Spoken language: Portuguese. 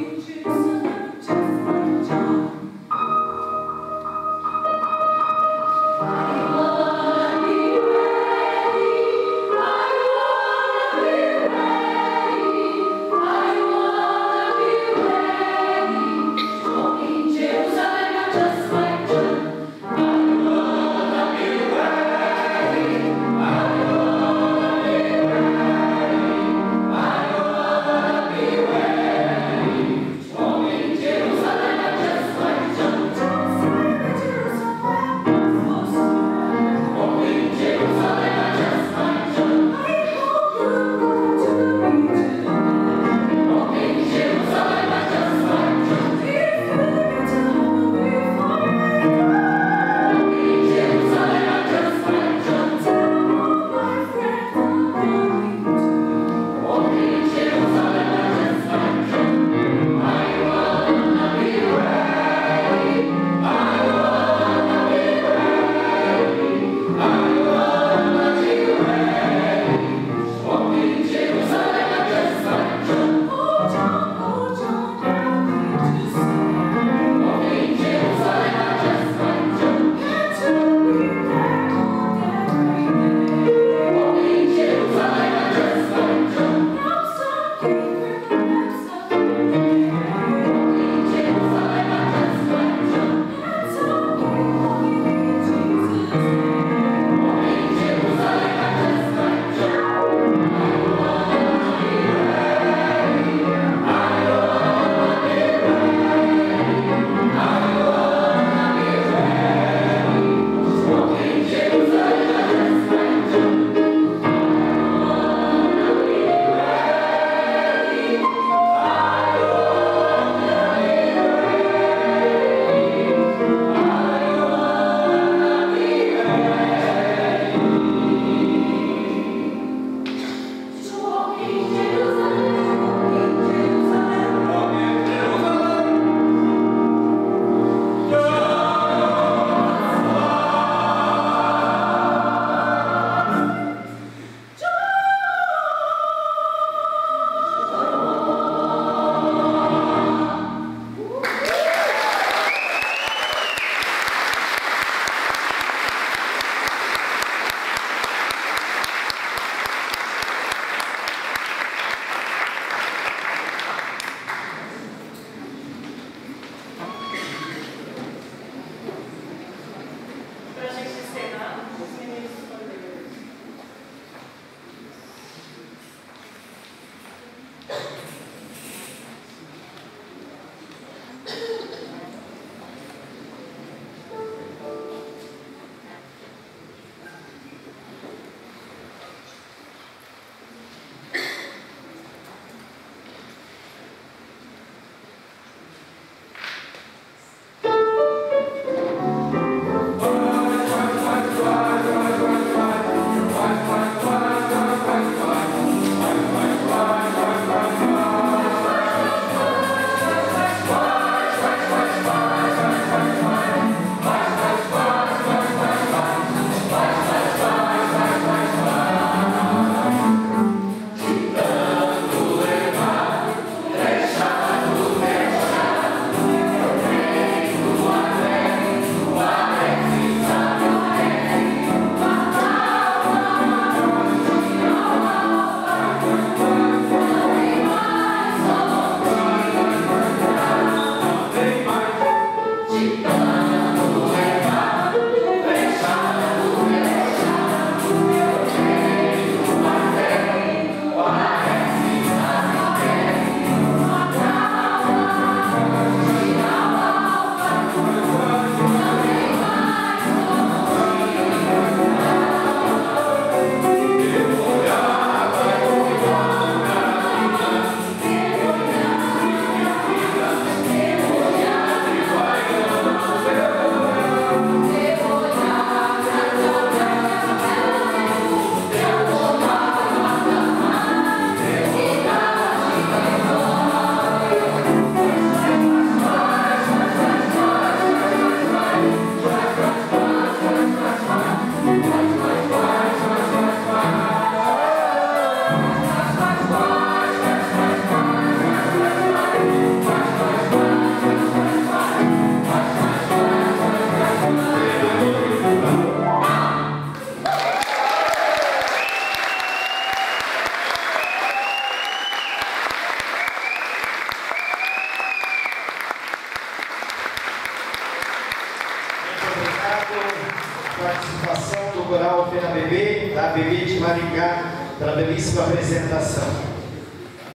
Reaches participação do coral Fena Bebê, da Bebê de Maringá, pela belíssima apresentação.